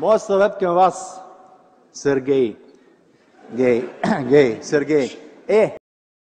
Моят съвет към Вас, Сергей, е